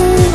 Ooh.